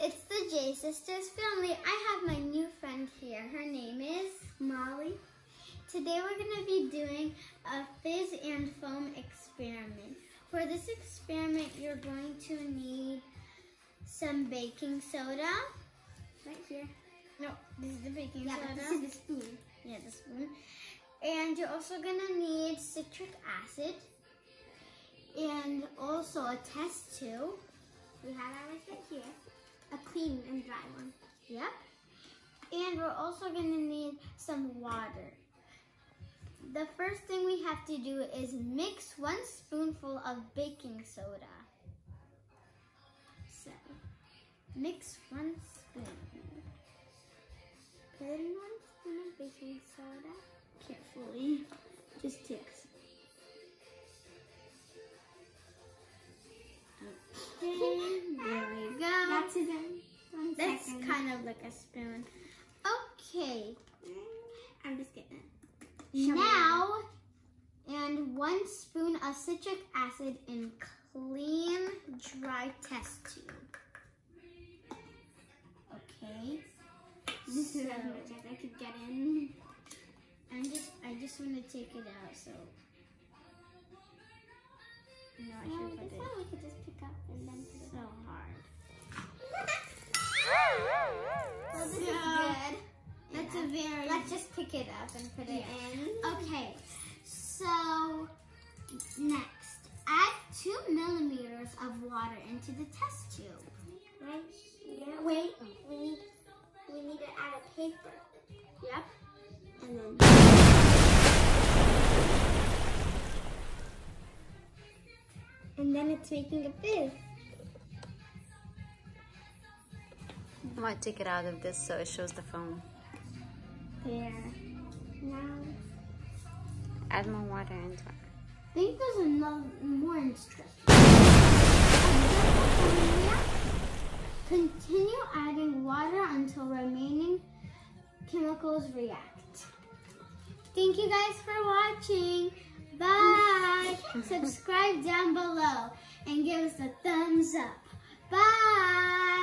it's the J Sisters family. I have my new friend here. Her name is Molly. Today we're going to be doing a fizz and foam experiment. For this experiment, you're going to need some baking soda. Right here. No, this is the baking Yeah, soda. but this is the spoon. Yeah, the spoon. And you're also gonna need citric acid and also a test tube. We have ours right here. A clean and dry one. Yep. And we're also gonna need some water. The first thing we have to do is mix one spoonful of baking soda. So, mix one spoon. Put in one spoon of baking soda. Carefully. Just takes. Kind of like a spoon. Okay, I'm just getting it. Now, and one spoon of citric acid in clean, dry test tube. Okay, This is So- as much as I could get in. I'm just, I just want to take it out, so. No, I No, should this it one we could just pick up and then put it so hard. Very. Let's just pick it up and put it in. Okay, so next, add two millimeters of water into the test tube. Right here. Wait, we need we need to add a paper. Yep. And then And then it's making a fizz. I might take it out of this so it shows the foam. There. Now Add more water into it. I think there's another more instructions. Continue adding water until remaining chemicals react. Thank you guys for watching. Bye. Subscribe down below and give us a thumbs up. Bye.